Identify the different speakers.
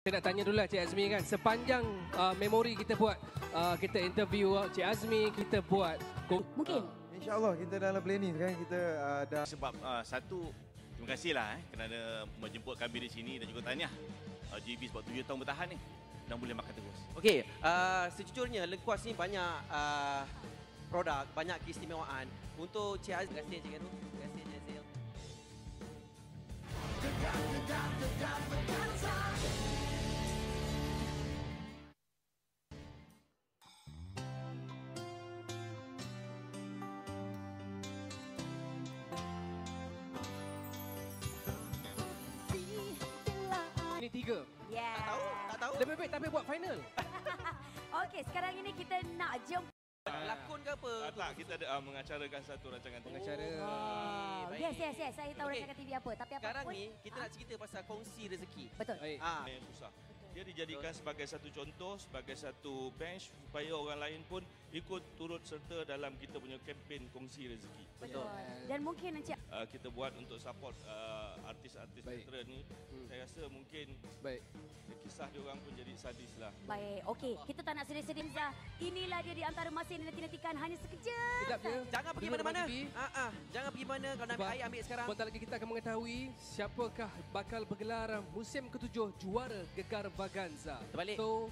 Speaker 1: Saya nak tanya dulu lah Cik Azmi kan, sepanjang uh, memori kita buat, uh, kita interview uh, Cik Azmi, kita buat...
Speaker 2: Mungkin.
Speaker 3: InsyaAllah kita dalam planning kan kita uh, dah
Speaker 4: Sebab uh, satu, terima kasihlah eh, kerana menjemput kami di sini dan juga tahniah uh, GB sebab tujuh tahun bertahan ni dan boleh makan terus.
Speaker 5: Okey, uh, sejujurnya Lengkuas ni banyak uh, produk, banyak keistimewaan. Untuk Cik Aziz, terima kasih Cik Heru. Terima kasih
Speaker 1: tiga.
Speaker 2: Yeah.
Speaker 5: Tak tahu? Tak tahu?
Speaker 1: Lebih baik tak payah buat final.
Speaker 2: Okey, sekarang ini kita nak jumpa.
Speaker 5: Lakon ke apa?
Speaker 6: Ah, tak, kita ada uh, mengacarakan satu rancangan TV.
Speaker 1: Pengacara.
Speaker 2: Oh,
Speaker 5: baik.
Speaker 2: yes, yes, yes. Saya tahu
Speaker 5: Okey.
Speaker 2: rancangan TV apa. Tapi apa
Speaker 5: Sekarang
Speaker 2: pun.
Speaker 5: ni, kita nak cerita pasal kongsi rezeki.
Speaker 2: Betul.
Speaker 1: Baik.
Speaker 5: Ah,
Speaker 6: yang susah. Dia dijadikan sebagai satu contoh, sebagai satu bench supaya orang lain pun ikut turut serta dalam kita punya kempen kongsi rezeki.
Speaker 2: Betul. Dan mungkin Encik
Speaker 6: Uh, kita buat untuk support uh, artis-artis veteran ni.
Speaker 1: Hmm.
Speaker 6: Saya rasa mungkin
Speaker 1: Baik.
Speaker 6: Kisah dia orang pun jadi sadis lah.
Speaker 2: Baik, okey. Kita tak nak sedih-sedih Zah. Inilah dia di antara masa yang dinanti-nantikan hanya sekejap.
Speaker 1: Sekejap je.
Speaker 5: jangan pergi mana-mana. Ah, ah, jangan pergi mana kalau nak ambil air ambil sekarang.
Speaker 1: Sebentar lagi kita akan mengetahui siapakah bakal bergelar musim ketujuh juara Gegar Vaganza.
Speaker 5: Terbalik.
Speaker 1: So,